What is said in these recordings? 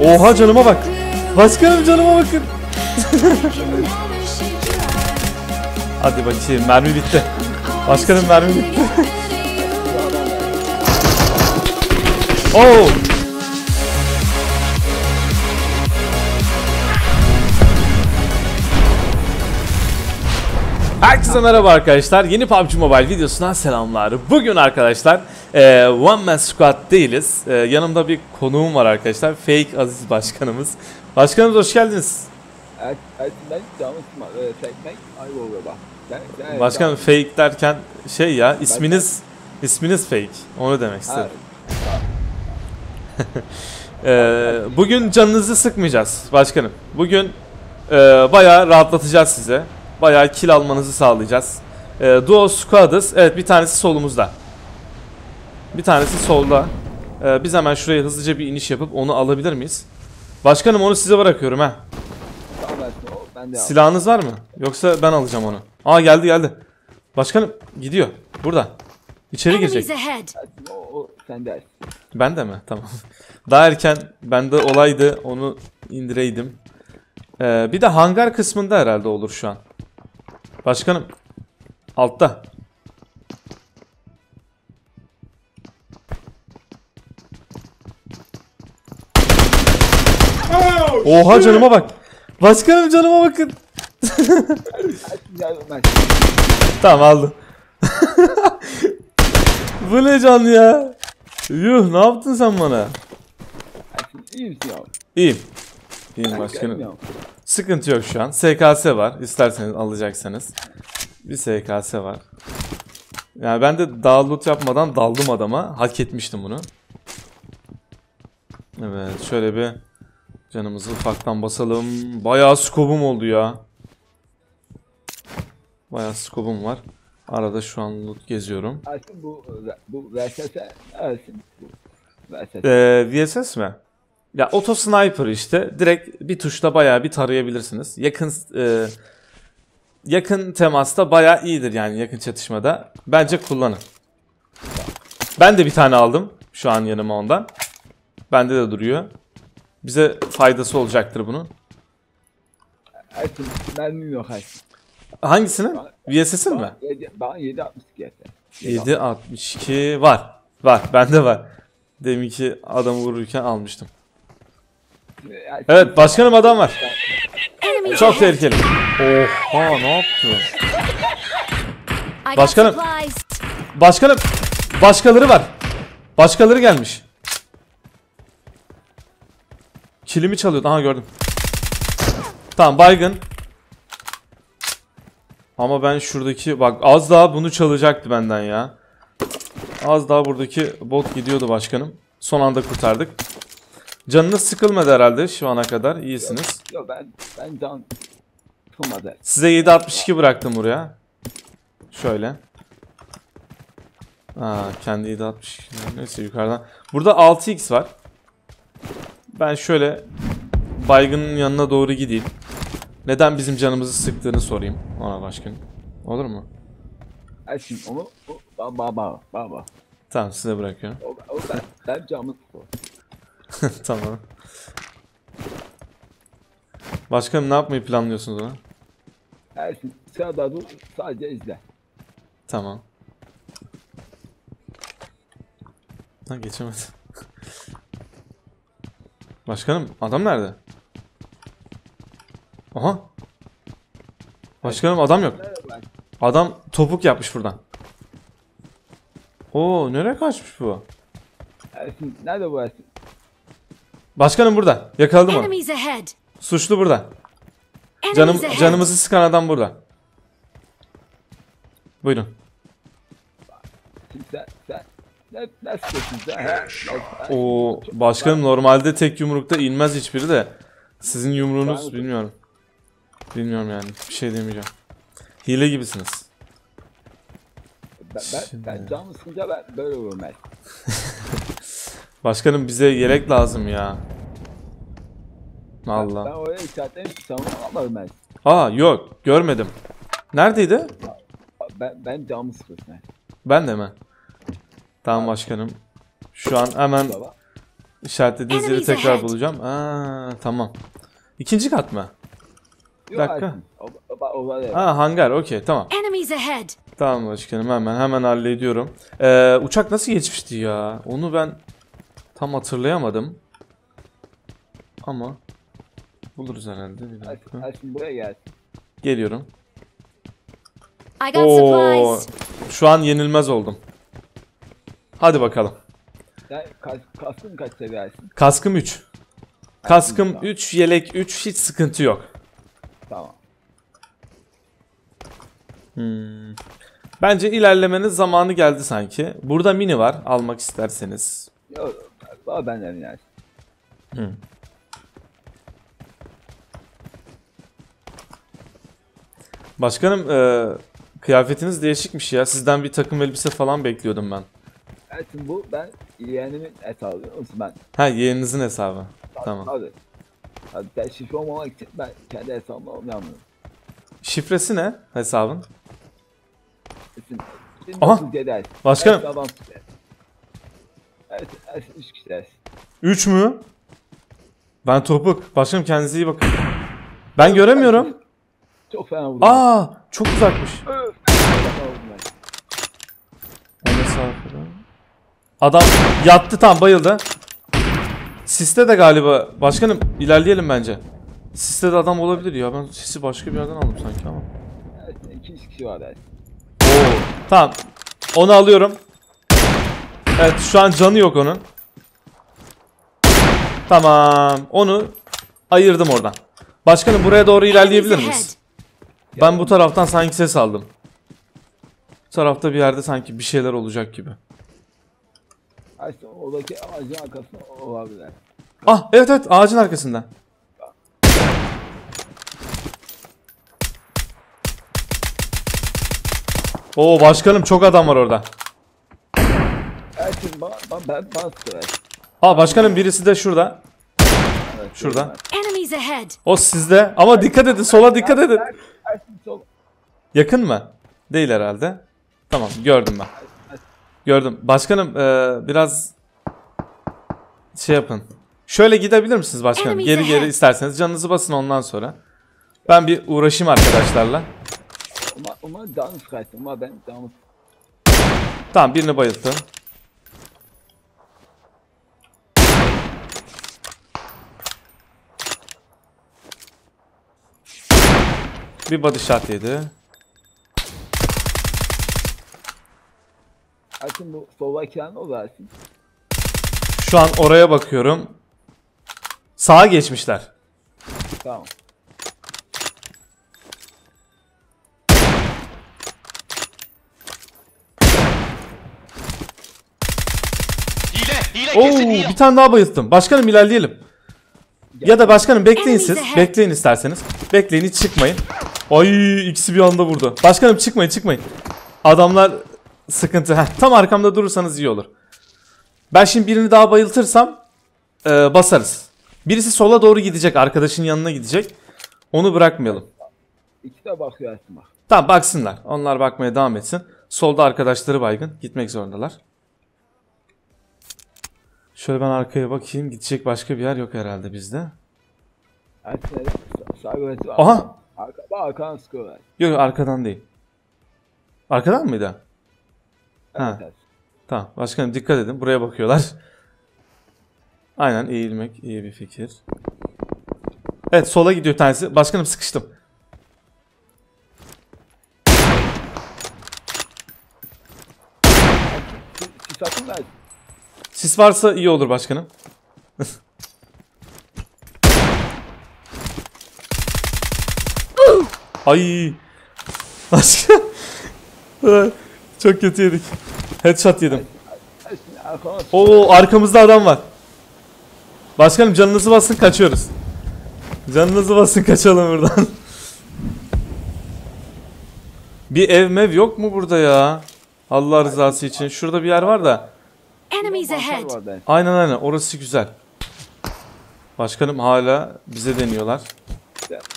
Oha canıma bak. Başkanım canıma bakın. Hadi bakayım mermi bitti. Başkanım mermi bitti. Oo. Herkese merhaba arkadaşlar. Yeni PUBG Mobile videosundan selamlar. Bugün arkadaşlar e, One Man Squad değiliz. E, yanımda bir konuğum var arkadaşlar. Fake Aziz Başkanımız. Başkanımız hoş geldiniz. Başkanım fake derken şey ya isminiz isminiz fake. Onu demek istedim. E, bugün canınızı sıkmayacağız başkanım. Bugün e, bayağı rahatlatacağız size. Bayağı kill almanızı sağlayacağız. E, Duo Squad'ız. Evet bir tanesi solumuzda. Bir tanesi solda. E, biz hemen şuraya hızlıca bir iniş yapıp onu alabilir miyiz? Başkanım onu size bırakıyorum ha. Silahınız var mı? Yoksa ben alacağım onu. Aa geldi geldi. Başkanım gidiyor. Burada. İçeri girecek. Ben de mi? Tamam. Daha erken bende olaydı onu indireydim. Ee, bir de hangar kısmında herhalde olur şu an. Başkanım. Altta. Oha canıma bak. Başkanım canıma bakın. Tamam aldım. Bu ne can ya? Yuh ne yaptın sen bana? İyiyim. İyiyim başkanım. Sıkıntı yok şu an. SKS var. İsterseniz alacaksanız. Bir SKS var. Yani ben de dağ loot yapmadan daldım adama. Hak etmiştim bunu. Evet şöyle bir canımızı ufaktan basalım. Bayağı skobum oldu ya. Bayağı skobum var. Arada şu an loot geziyorum. Ersin bu, bu VSS Ersin. Bu VSS. Ee, VSS mi? Ya auto sniper işte direkt bir tuşla bayağı bir tarayabilirsiniz. Yakın e, yakın temasta bayağı iyidir yani yakın çatışmada. Bence kullanın. Ben de bir tane aldım şu an yanıma ondan. Bende de duruyor. Bize faydası olacaktır bunun. Mermim yok. Hangisinin? VSS'in mi? Bana yedi- Bana 7.62 yeter. 762 var. Var. Bende var. Deminki adamı vururken almıştım. Evet başkanım adam var. Çok tehlikeli. Oha ne yaptı? Başkanım. Başkanım başkaları var. Başkaları gelmiş. Kilimi çalıyordu. Aha gördüm. Tamam baygın. Ama ben şuradaki bak az daha bunu çalacaktı benden ya. Az daha buradaki bot gidiyordu başkanım. Son anda kurtardık. Canınız sıkılmadı herhalde şu ana kadar. İyisiniz. Yok ben, ben can sıkılmadı. Size 7.62 bıraktım buraya. Şöyle. Aa, kendi 7.62. Neyse yukarıdan. Burada 6x var. Ben şöyle baygının yanına doğru gideyim. Neden bizim canımızı sıktığını sorayım ona başkanım. Olur mu? Ersin onu, o, baba, baba, baba. Tamam size bırakıyorum. O, o ben, ben camı sıkıyorum. tamam. Başkanım ne yapmayı planlıyorsunuz ona? Ersin sırada dur sadece izle. Tamam. Ha geçemedi. Başkanım adam nerede? Aha. Başkanım adam yok. Adam topuk yapmış buradan. Oo nereye kaçmış bu? Ersin nerede bu Ersin? Başkanım burada. Yakaladım onu. Suçlu burada. Canım canımızı sıkan adam burada. Buyurun. O başkanım normalde tek yumrukta inmez hiçbiri de. Sizin yumruğunuz bilmiyorum. Bilmiyorum yani. Bir şey demeyeceğim. Hile gibisiniz. Ben, ben, ben canımı sıkınca ben böyle Ersin. Başkanım bize yelek lazım ya. Ben, ben Allah. oraya işaretlerim tamam almadım Ersin. Aa yok görmedim. Neredeydi? Ben, ben canımı sıkıyorsun. Ben de mi? Tamam başkanım. Şu an hemen Baba. İşaretlediğiniz yeri tekrar bulacağım. Aa, tamam. İkinci kat mı? Yok dakika. Ha hangar okey tamam. Tamam başkanım hemen hemen hallediyorum. Ee, uçak nasıl geçmişti ya? Onu ben tam hatırlayamadım. Ama buluruz herhalde bir dakika. Ersin buraya gel. Geliyorum. I got Oo, supplies. şu an yenilmez oldum. Hadi bakalım. Sen kas, kaskın kaç seviyorsun? Kaskım 3. Kaskım Tamam. 3, yelek 3 hiç sıkıntı yok. Tamam. Hmm. Bence ilerlemenin zamanı geldi sanki. Burada mini var almak isterseniz. Yok. Var benden yani. Başkanım e, kıyafetiniz değişikmiş ya. Sizden bir takım elbise falan bekliyordum ben. Ersin bu ben yeğenimin hesabı. Olsun ben. Ha yeğeninizin hesabı. Tamam. Hadi. Hadi ben şifre olmamak için ben kendi hesabımla olmayamıyorum. Şifresi ne hesabın? Şimdi Aha! Başkanım. Tutar. Ersin, Ersin üç kişi Ersin. 3 mü? Ben topuk. Başkanım kendinize iyi bakın. Ben göremiyorum. Çok fena vurdum. Aa, çok uzakmış. Öf! Çok fena vurdum ben. O mesafede. Adam yattı tam bayıldı. Siste de galiba. Başkanım ilerleyelim bence. Siste de adam olabilir ya. Ben sisi başka bir yerden aldım sanki ama. Ersin iki kişi var Ersin. Oo, tamam. Onu alıyorum. Evet şu an canı yok onun. Tamam. Onu ayırdım oradan. Başkanım buraya doğru ilerleyebilir miyiz? Ben bu taraftan sanki ses aldım. Bu tarafta bir yerde sanki bir şeyler olacak gibi. Ersin oradaki ağacın arkasında olabilir. Ah evet evet ağacın arkasında. Oo başkanım çok adam var orada. Bana, ben, Ersin. Aa başkanım birisi de şurada. Evet, Şurada. Ersin. Enemies ahead. O sizde. Ama dikkat edin sola dikkat edin. Sol. Yakın mı? Değil herhalde. Tamam gördüm ben. Gördüm. Başkanım eee, biraz şey yapın. Şöyle gidebilir misiniz başkanım? Geri geri isterseniz canınızı basın ondan sonra. Ben bir uğraşayım arkadaşlarla. Sıkarsın. Uma ben Tamam birini bayılttım. Bir body shot yedi. Ersin bu soldakiler ne olur Ersin? Şu an oraya bakıyorum. Sağa geçmişler. Tamam. Hile, hile Oo, kesin hile. bir tane daha bayılttım. Başkanım ilerleyelim. Ya da başkanım bekleyin siz. Bekleyin isterseniz. Bekleyin hiç çıkmayın. Ay ikisi bir anda vurdu. Başkanım çıkmayın çıkmayın. Adamlar sıkıntı. Heh, tam arkamda durursanız iyi olur. Ben şimdi birini daha bayıltırsam e, basarız. Birisi sola doğru gidecek. Arkadaşın yanına gidecek. Onu bırakmayalım. İki de bakıyor bak. Tamam baksınlar. Onlar bakmaya devam etsin. Solda arkadaşları baygın. Gitmek zorundalar. Şöyle ben arkaya bakayım. Gidecek başka bir yer yok herhalde bizde. Var. Aha! Arka, arkadan sıkıyorlar. Yok arkadan değil. Arkadan mıydı? Evet Ha. Tamam. Başkanım dikkat edin. Buraya bakıyorlar. Aynen eğilmek iyi bir fikir. Evet sola gidiyor tanesi. Başkanım sıkıştım. Sis varsa iyi olur başkanım. Ay. Başkan. Çok kötü yedik. Headshot yedim. Oo arkamızda adam var. Başkanım canınızı basın kaçıyoruz. Canınızı basın kaçalım buradan. bir ev mev yok mu burada ya? Allah rızası için. Şurada bir yer var da. Aynen aynen orası güzel. Başkanım hala bize deniyorlar. Ben, ben arka iyice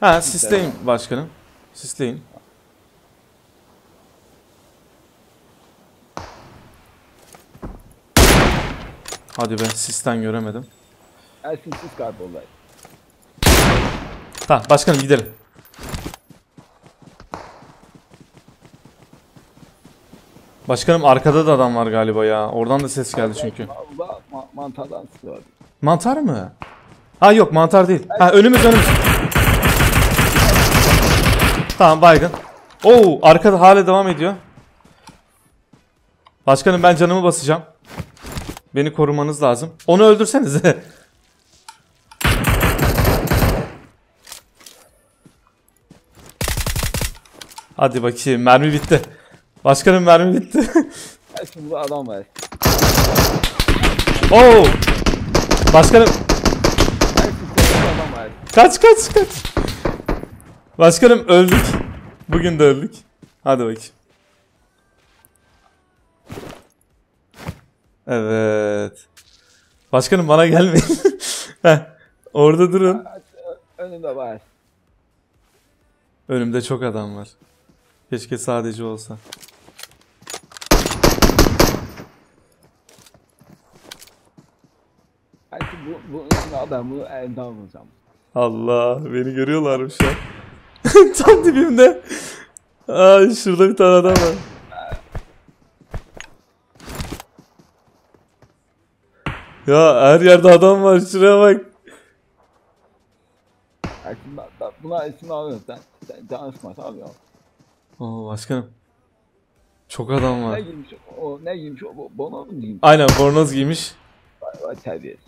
Ha sisleyin başkanım. Sisleyin. Hadi be sisten göremedim. Ersin siz kaybollar. Tamam başkanım gidelim. Başkanım arkada da adam var galiba ya. Oradan da ses geldi çünkü. Allah ma mantardan sıkıyor. Mantar mı? Ha yok mantar değil. Ha önümüz önümüz. Tamam baygın. Oo arkada hala devam ediyor. Başkanım ben canımı basacağım. Beni korumanız lazım. Onu öldürsenize. Hadi bakayım mermi bitti. Başkanım mermi bitti. Ersin burada adam var. Oo! Başkanım Ersin burada adam var. Kaç kaç kaç. Başkanım öldük. Bugün de öldük. Hadi bakayım. Evet. Başkanım bana gelmeyin. Heh, Orada durun. Önünde var. Önümde çok adam var. Keşke sadece olsa. Ersin bu, bu adam elinden alacağım. Allah beni görüyorlar mı şu an? Tam dibimde. Aa, şurada bir tane adam var. Ya her yerde adam var şuraya bak. Bak buna isim alıyorsun sen. Sen sıkma tamam ya. Oo başkanım. Çok adam Ne var. giymiş o ne giymiş o bo- bono mu giymiş? Aynen bornoz giymiş. Vay vay terbiyesiz.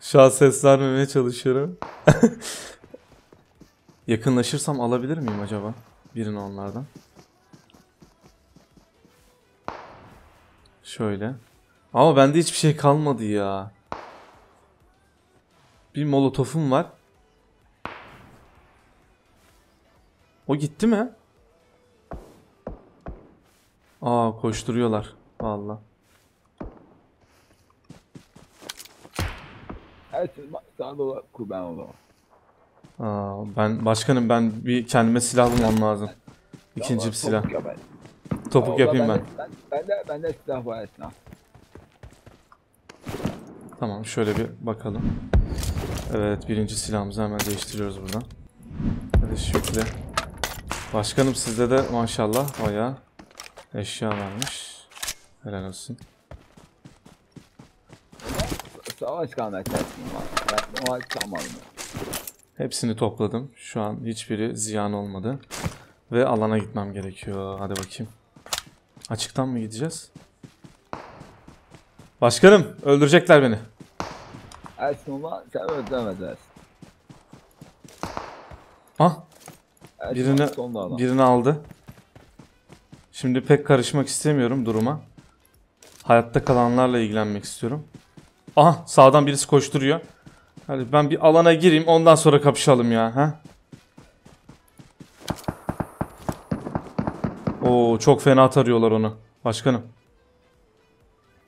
Şu an ses vermemeye çalışıyorum. Yakınlaşırsam alabilir miyim acaba? Birini onlardan. Şöyle. Ama bende hiçbir şey kalmadı ya. Bir molotofum var. O gitti mi? Aa koşturuyorlar. Vallahi. Sana da kurban olalım. Aa, ben başkanım ben bir kendime silah bulmam lazım. İkinci bir silah. topuk yap Ersin. Topuk yapayım ben. Ben, bende, bende silah var Ersin al. Tamam şöyle bir bakalım. Evet birinci silahımızı hemen değiştiriyoruz buradan. Hadi şükle. Başkanım sizde de maşallah bayağı eşya varmış. Helal olsun. Savaş kanı Ersin var. Hepsini topladım. Şu an hiçbiri ziyan olmadı. Ve alana gitmem gerekiyor. Hadi bakayım. Açıktan mı gideceğiz? Başkanım öldürecekler beni. Var sen öldüremez Ersin. Ah Birini-. Birini aldı. Şimdi pek karışmak istemiyorum duruma. Hayatta kalanlarla ilgilenmek istiyorum. Aha sağdan birisi koşturuyor. Hadi ben bir alana gireyim ondan sonra kapışalım ya. Ha? Oo çok fena tarıyorlar onu. Başkanım.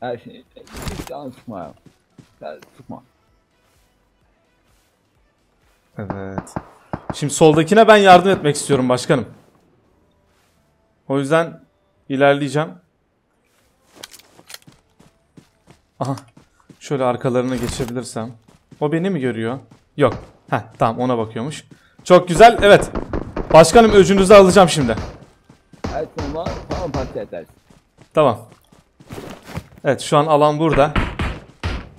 Ersin hiç can sıkma ya. Sıkma. Evet. Şimdi soldakine ben yardım etmek istiyorum başkanım. O yüzden ilerleyeceğim. Aha. Şöyle arkalarına geçebilirsem. O beni mi görüyor? Yok. Heh tamam ona bakıyormuş. Çok güzel. Evet. Başkanım öcünüzü alacağım şimdi. Ersin var tamam parça edersin. Tamam. Evet şu an alan burada.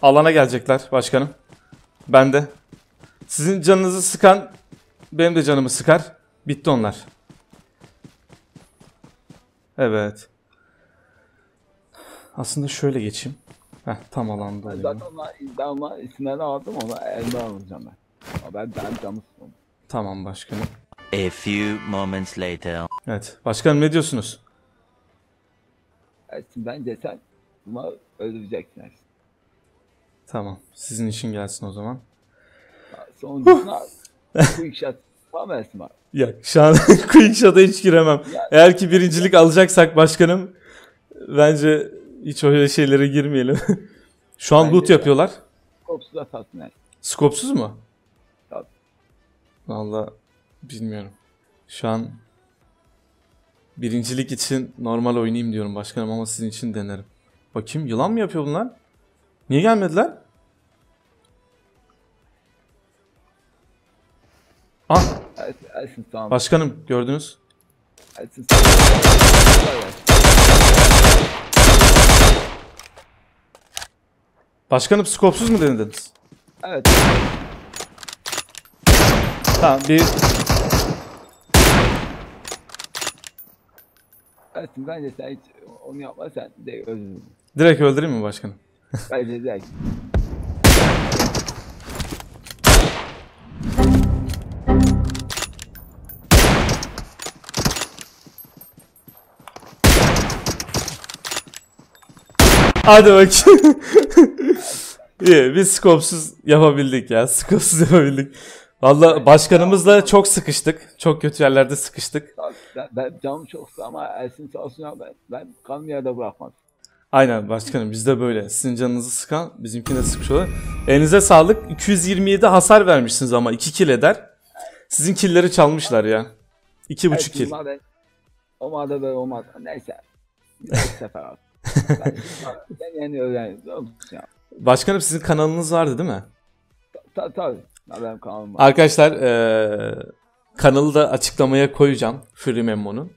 Alana gelecekler başkanım. Ben de. Sizin canınızı sıkan benim de canımı sıkar. Bitti onlar. Evet. Aslında şöyle geçeyim. Heh, tam alanda olayım. Zaten onlar, ben onlar isimlerini aldım ona elinden alacağım ben. Ama ben ben canı sıkmam. Tamam başkanım. A few moments later. Evet. Başkanım ne diyorsunuz? Ersin bence sen buna öldüreceksin Ersin. Tamam. Sizin için gelsin o zaman. Sonuncusuna quick shot var mı Ersin? Ya şu an Quick Shot'a hiç giremem. Eğer ki birincilik alacaksak başkanım bence hiç öyle şeylere girmeyelim. şu an Bence loot yapıyorlar. Kopsuz atarsın Ersin. Skopsuz mu? Tabii. Valla bilmiyorum. Şu an birincilik için normal oynayayım diyorum başkanım ama sizin için denerim. Bakayım yılan mı yapıyor bunlar? Niye gelmediler? Ah başkanım gördünüz. Ersin tamam. Kolay gelsin. Başkanım skopsuz mu denediniz? Evet. Tamam bir Ersin bence sen hiç onu yapma sen de özür direkt öldüreyim mi başkanım? Bence direkt. Hadi bakayım. İyi biz skopsuz yapabildik ya. Skopsuz yapabildik. Valla başkanımızla çok sıkıştık. Çok kötü yerlerde sıkıştık. Ben, ben canım çok sıkı ama Ersin sağ olsun ya ben, ben kanlı yerde bırakmaz. Aynen başkanım bizde böyle. Sizin canınızı sıkan bizimkine sıkmış olur. Elinize sağlık. 227 hasar vermişsiniz ama 2 kill eder. Sizin killleri çalmışlar ya. 2.5 Ersin kill. madem o madem böyle olmaz. Neyse. Bir sefer abi. Ben, ben yeni öğrendim. biliyor musun ya? Başkanım sizin kanalınız vardı değil mi? Ta, tabii. Ya benim kanalım var. Arkadaşlar eee, kanalı da açıklamaya koyacağım Free Memo'nun.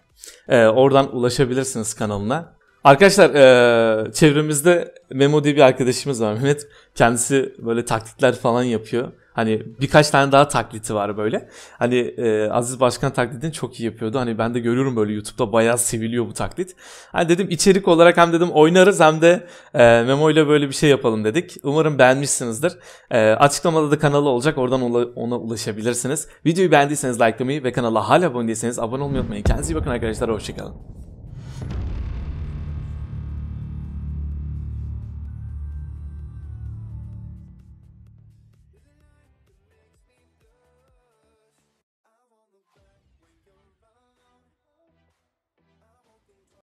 Eee, oradan ulaşabilirsiniz kanalına. Arkadaşlar eee, çevremizde Memo diye bir arkadaşımız var Mehmet. Kendisi böyle taklitler falan yapıyor. Hani birkaç tane daha taklidi var böyle. Hani eee, Aziz Başkan taklidini çok iyi yapıyordu. Hani ben de görüyorum böyle YouTube'da bayağı seviliyor bu taklit. Hani dedim içerik olarak hem dedim oynarız hem de eee, Memo ile böyle bir şey yapalım dedik. Umarım beğenmişsinizdir. Ee, açıklamada da kanalı olacak. Oradan ula- ona ulaşabilirsiniz. Videoyu beğendiyseniz likelamayı ve kanala hala abone değilseniz abone olmayı unutmayın. Kendinize iyi bakın arkadaşlar. Hoşçakalın.